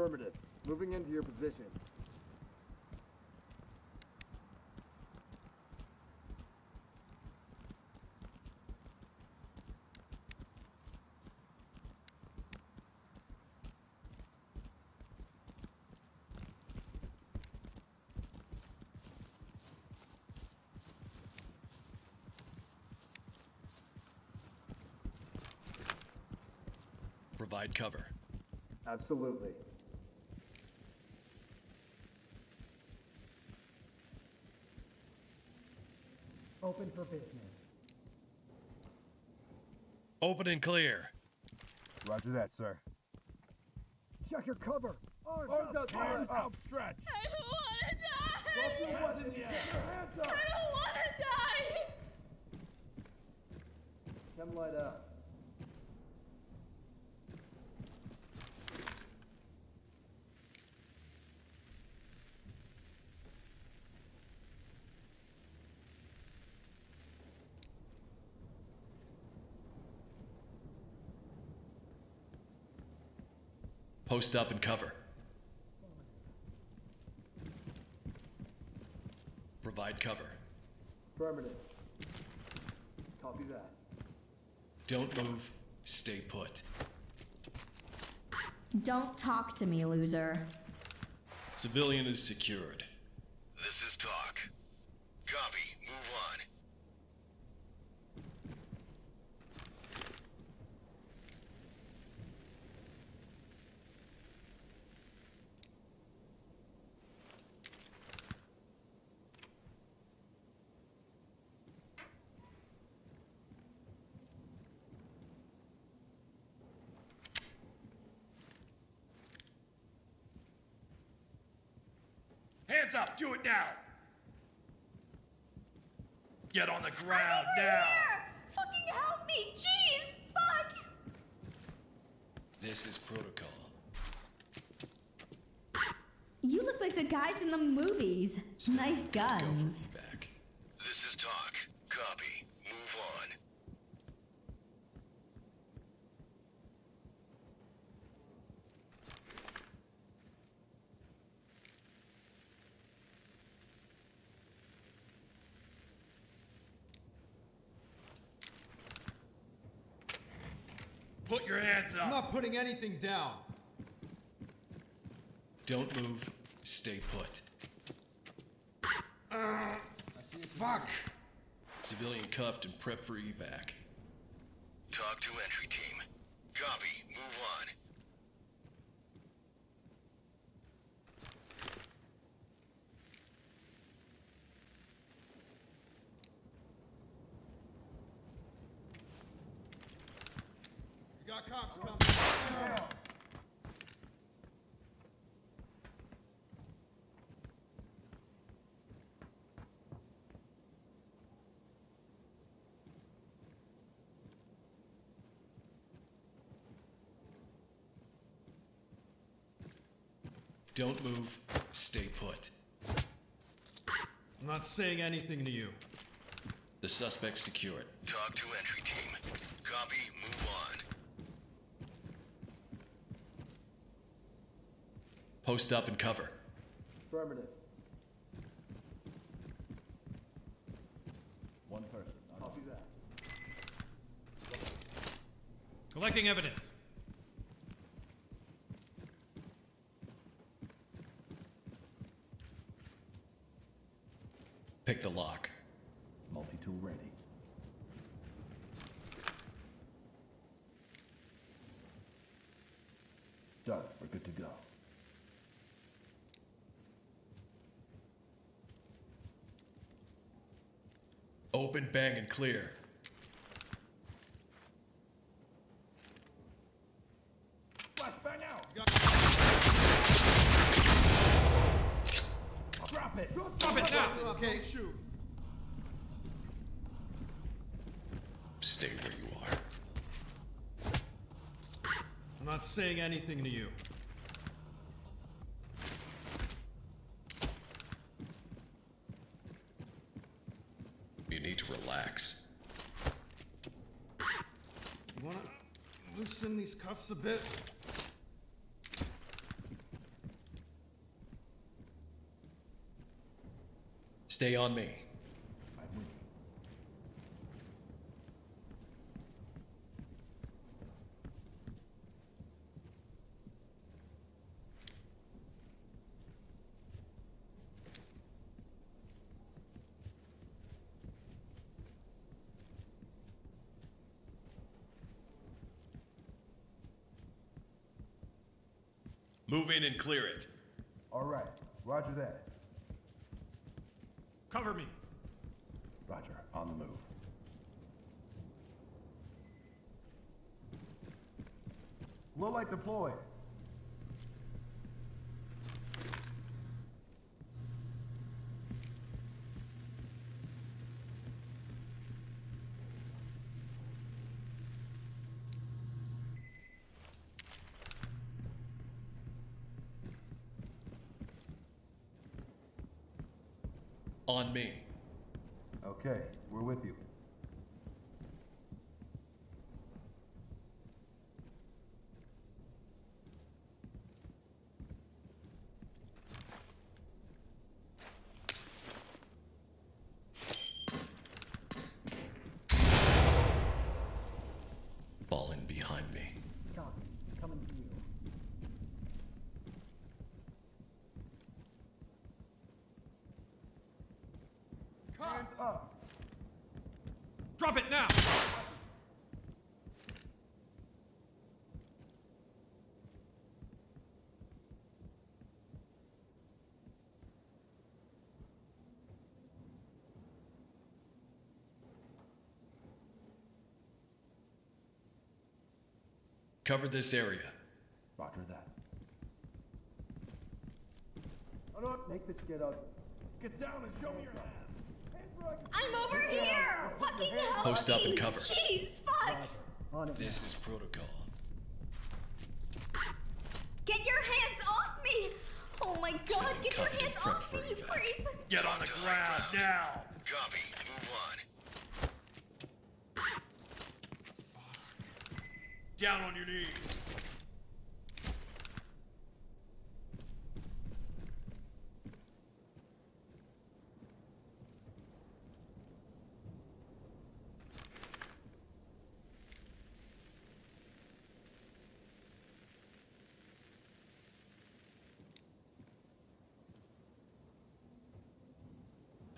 Affirmative. Moving into your position. Provide cover. Absolutely. Open for business. Open and clear. Roger that, sir. Check your cover. Arms, Arms up, up, arms up, stretch. I don't want to die. Both your hands in the air. Hands up. I don't want to die. Chem light out. Post up and cover. Provide cover. Affirmative. Copy that. Don't move. Stay put. Don't talk to me, loser. Civilian is secured. This is talk. Copy. Hands up! Do it now! Get on the ground now! Fucking help me. Jeez. Fuck. This is protocol. You look like the guys in the movies. Nice Go for guns. This is talk. Copy. Put your hands up. I'm not putting anything down. Don't move. Stay put. Fuck. Civilian cuffed and prep for evac. Talk to entry team. Copy. Move on. We got cops coming. Don't move. Stay put. I'm not saying anything to you. The suspect secured. Talk to entry team. Copy. Move on. Post up and cover. Affirmative. One person. Copy that. Collecting evidence. Pick the lock. Multi-tool ready. Done. We're good to go. Open, bang, and clear. saying anything to you. You need to relax. You wanna loosen these cuffs a bit? Stay on me. Move in and clear it. All right. Roger that. Cover me. Roger. On the move. Low light deployed. On me. Okay, we're with you. Fall in behind me. Copy. Coming to you. Hands up. Drop it now. Cover this area. Roger that. Oh, no, make this get ugly. Get down and show me your hands. I'm over here! Fucking help Post up and cover. Jeez, fuck! This is protocol. Get your hands off me! Oh my god, get your hands off me, you creep! Get on the ground now. Copy. Move on. Down on your knees.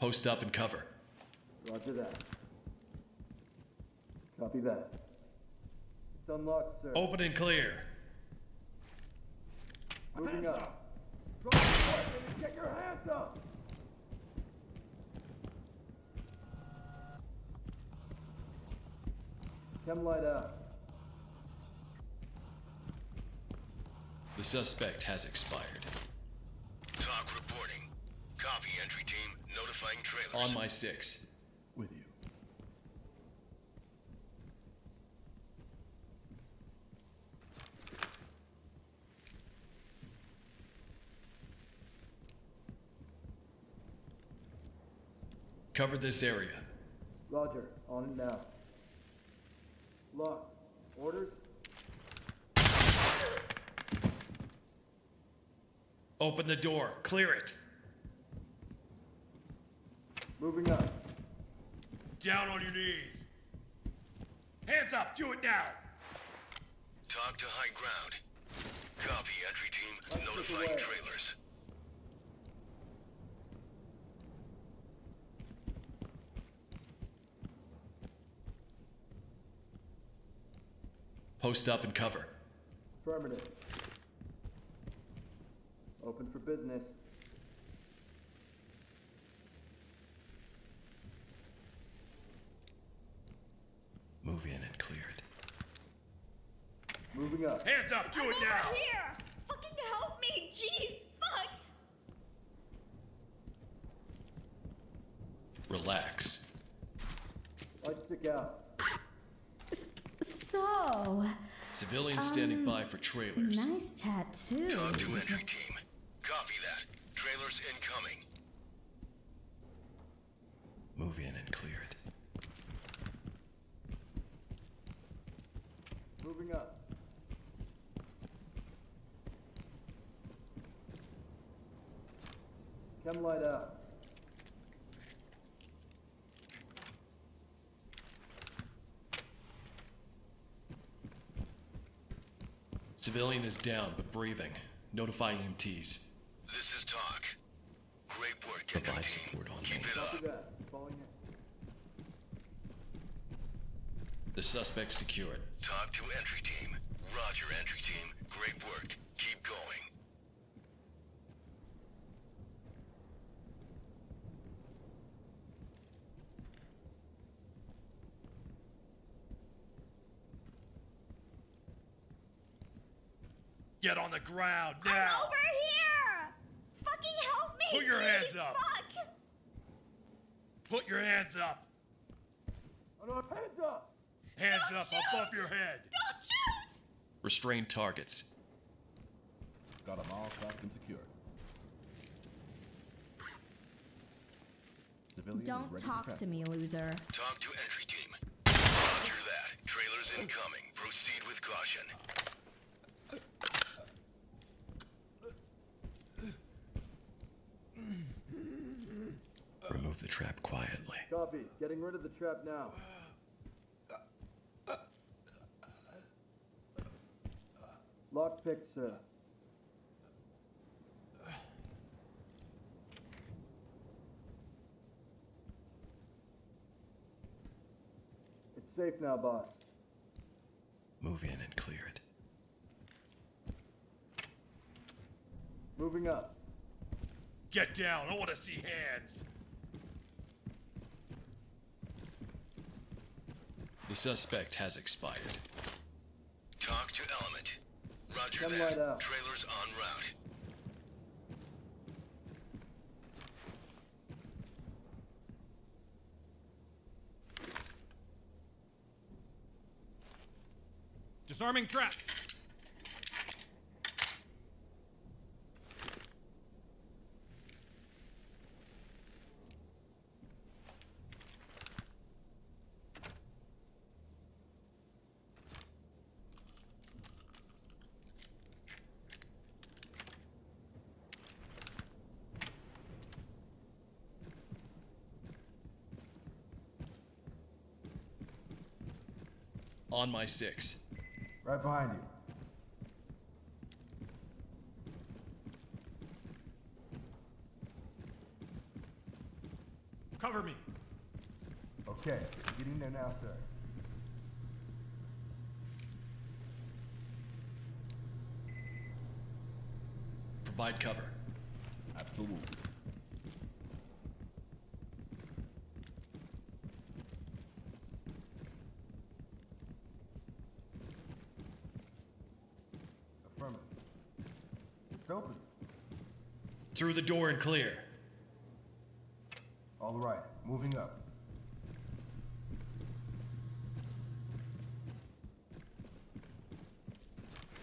Post up and cover. Roger that. Copy that. It's unlocked, sir. Open and clear. Moving up. Drop the weapon and get your hands up. Chem light out. The suspect has expired. Talk reporting. Copy, entry team. Notifying trailers. On my six. With you. Cover this area. Roger. On it now. Lock. Orders? Open the door. Clear it. Moving up. Down on your knees. Hands up. Do it now. Talk to high ground. Copy, entry team. Let's Notifying trailers. Post up and cover. Affirmative. Open for business. Move in and clear it. Moving up. Hands up. Do I'm it over now. here! Fucking help me! Jeez, fuck! Relax. Light stick out. So, Civilians standing um, by for trailers. nice tattoo. Talk to entry team. Come light out. Civilian is down, but breathing. Notify EMTs. This is Doc. Great work, Provide support on Keep me. It up. The suspect secured. Talk to entry team. Roger, entry team. Great work. Get on the ground I'm over here! Fucking help me! Put your Jeez, hands up. Fuck! Put your hands up. Oh no, hands up! Hands Don't up. I'll bump shoot! your head. Don't shoot! Restrain targets. Got them all tracked and secured. Civilian Don't talk to to me, loser. Talk to entry team. Roger that. Trailers incoming. Proceed with caution. Remove the trap quietly. Copy. Getting rid of the trap now. Lockpick, sir. It's safe now, boss. Move in and clear it. Moving up. Get down. I want to see hands. The suspect has expired. Talk to element. Roger Come that. right. Trailers en route. Disarming trap. On my six. Right behind you. Cover me. Okay, getting there now, sir. Provide cover. Absolutely. Affirmative. It's open. Through the door and clear. All right, moving up.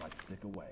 Light stick away.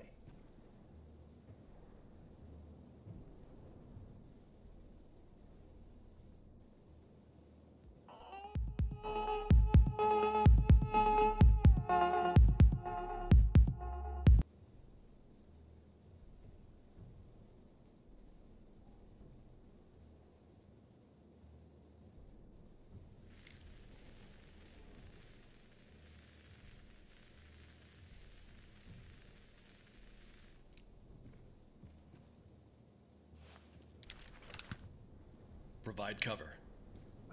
Provide cover.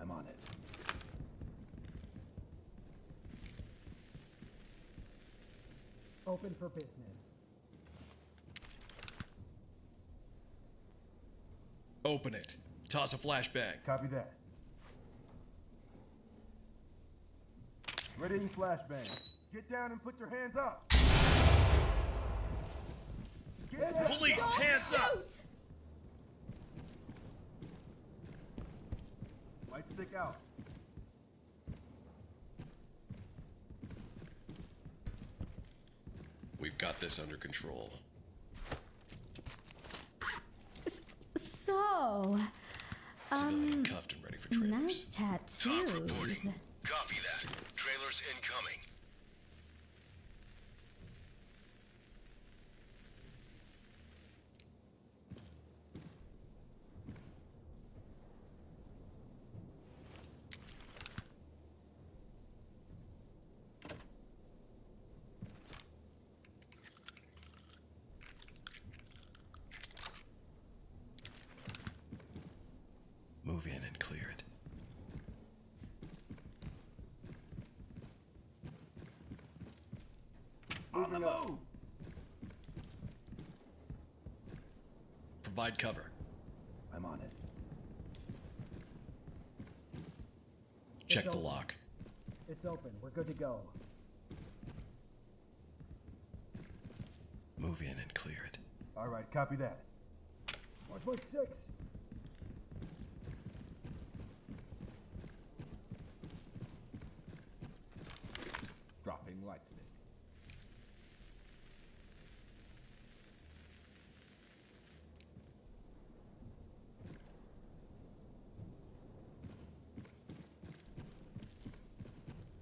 I'm on it. Open for business. Open it. Toss a flashbang. Copy that. Readying flashbang. Get down and put your hands up. Get down. Police, Don't hands up. Light stick out. We've got this under control. So, um, Civilian cuffed and ready for trailers. nice Talk tattoos. reporting. Copy that. Trailers incoming. up. Provide cover. I'm on it. Check it's the open. lock. It's open. We're good to go. Move in and clear it. All right, copy that. March 6.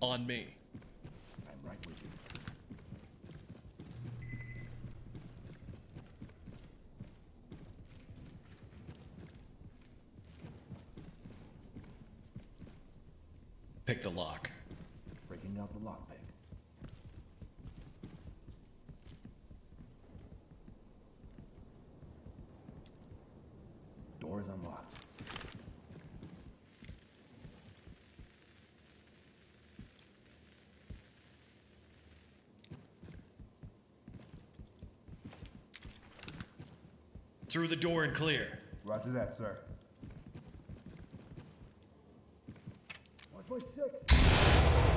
On me. I'm right with you. Pick the lock. Breaking out the lockpick. Door is unlocked. Through the door and clear. Roger that, sir. Watch my six.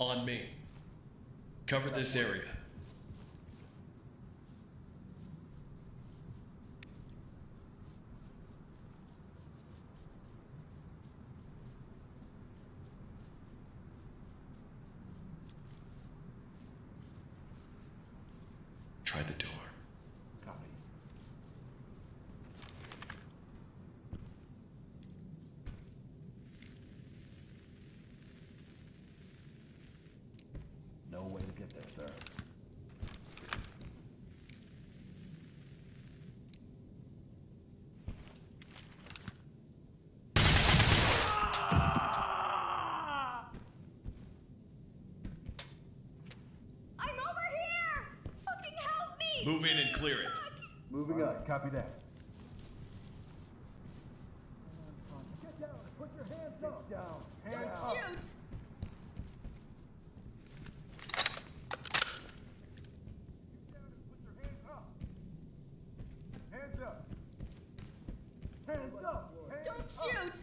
On me. Cover this area. Try the door. Copy. No way to get there, sir. I'm over here! Fucking help me! Move in and clear it. Moving up. copy that. Get down. Put your hands up. down. Hands Don't up. shoot! Down and put your hands up. Hands up. Hands up. Hands Don't up. shoot!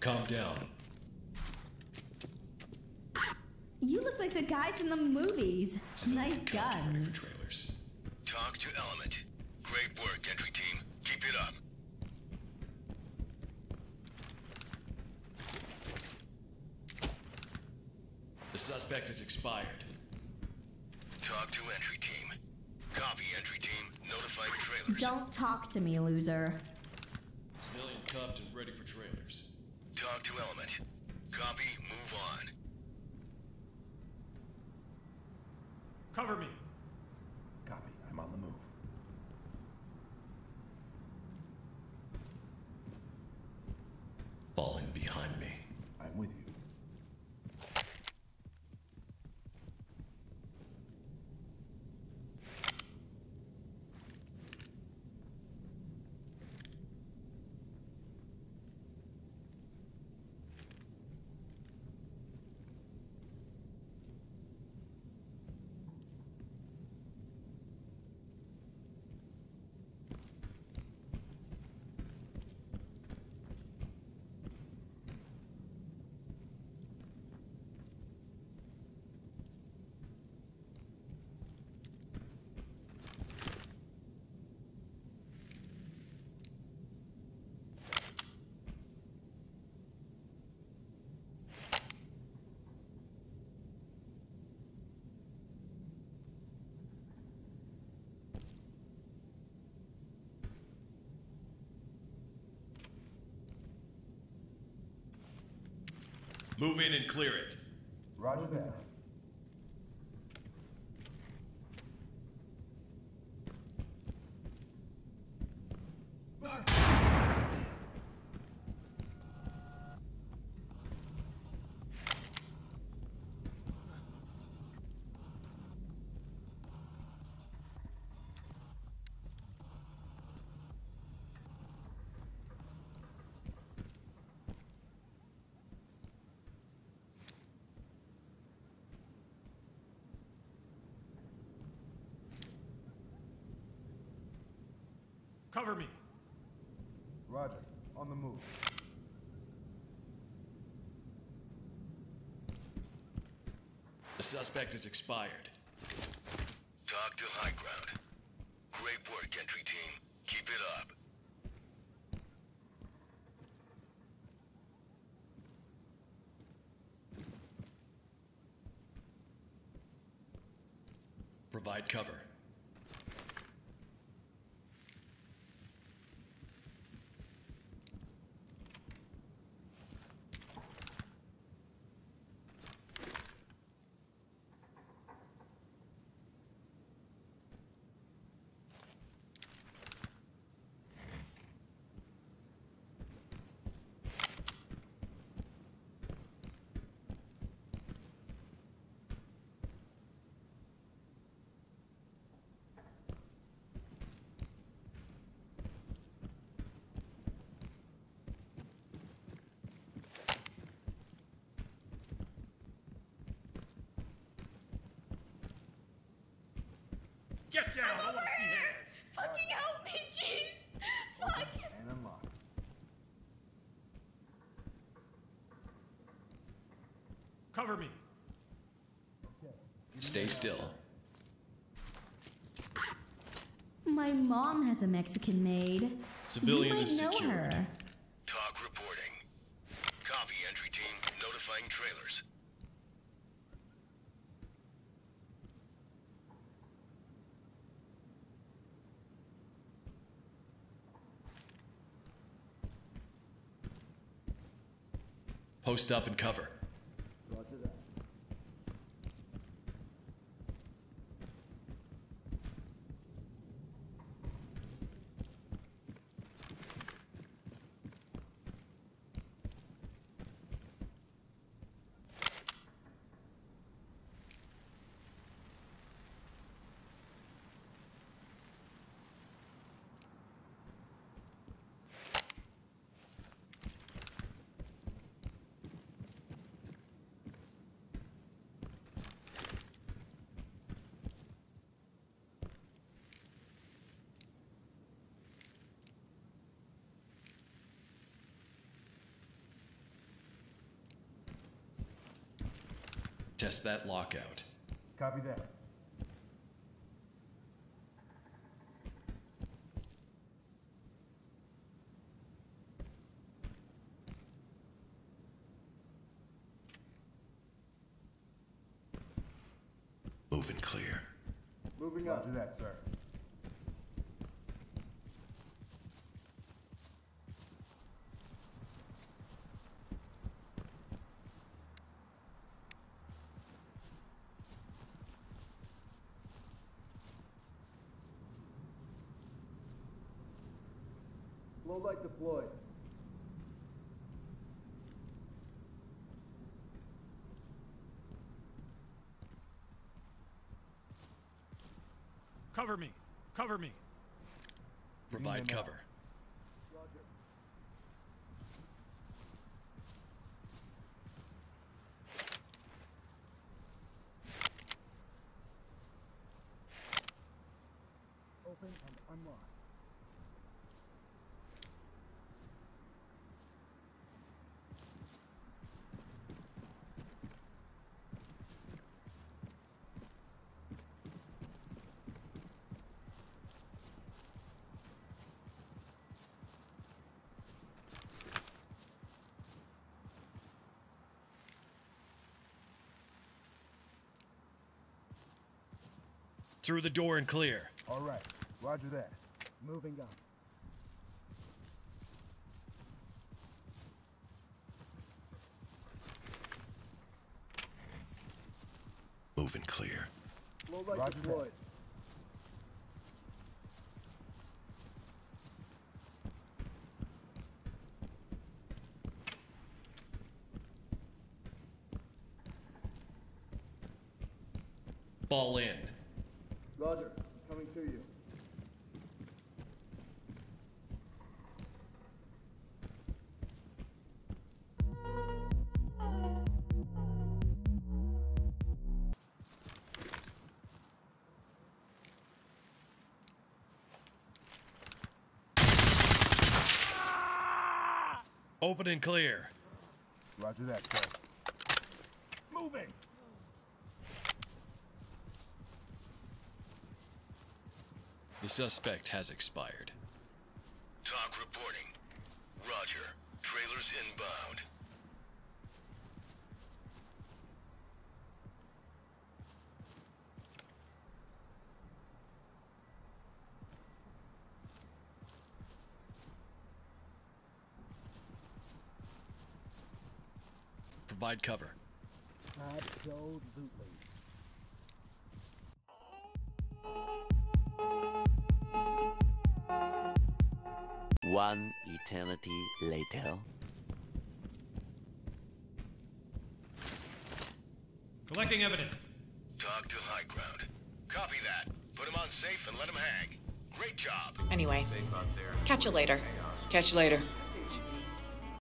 Calm down. You look like the guys in the movies. Nice Cuffed and Ready guns. for trailers. Talk to Element. Great work, entry team. Keep it up. The suspect is expired. Talk to entry team. Copy, entry team. Notify the trailers. Don't talk to me, loser. Civilian cuffed and ready for trailers. Talk to Element. Copy, move on. Cover me. Copy. I'm on the move. Fall in behind me. I'm with you. Move in and clear it. Roger that. Cover me. Roger. On the move. The suspect is expired. Talk to high ground. Great work, entry team. Keep it up. Provide cover. Get down. I want to see hands. Fucking help me, jeez! Fuck! And unlock. Cover me. Stay still. My mom has a Mexican maid. Civilian you might is know secured. her. Talk reporting. Copy, entry team. Notifying trailers. Post up and cover. Test that lockout. Copy that. Moving clear. Moving up. Roger that, sir. Low light deployed. Cover me. Cover me. Provide cover. Roger. Open and unlock. Through the door and clear. All right. Roger that. Moving up. Moving clear. Low light Roger that. deployed. Fall in. Open and clear. Roger that, sir. Moving! The suspect has expired. Talk reporting. Roger. Trailers inbound. Provide cover. Absolutely. One eternity later. Collecting evidence. Talk to high ground. Copy that. Put him on safe and let him hang. Great job. Anyway, catch you later. Catch you later.